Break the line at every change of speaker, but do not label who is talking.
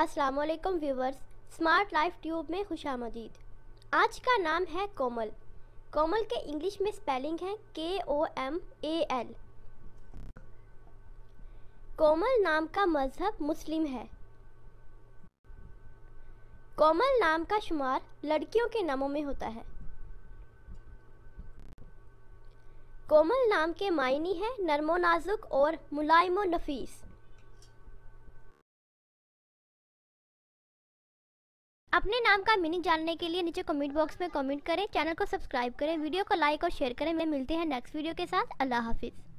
वालेकुम viewers, smart life tube में खुश आमदीद आज का नाम है कोमल। कोमल के इंग्लिश में स्पेलिंग है के ओ एम ए एल कोमल नाम का मज़हब मुस्लिम है। कोमल नाम का शुमार लड़कियों के नामों में होता है। कोमल नाम के मायनी है नरमो नाजुक और मुलायमो नफीस। अपने नाम का मीनिंग जानने के लिए नीचे कमेंट बॉक्स में कमेंट करें चैनल को सब्सक्राइब करें वीडियो को लाइक और शेयर करें। मैं मिलते हैं नेक्स्ट वीडियो के साथ। अल्लाह हाफिज़।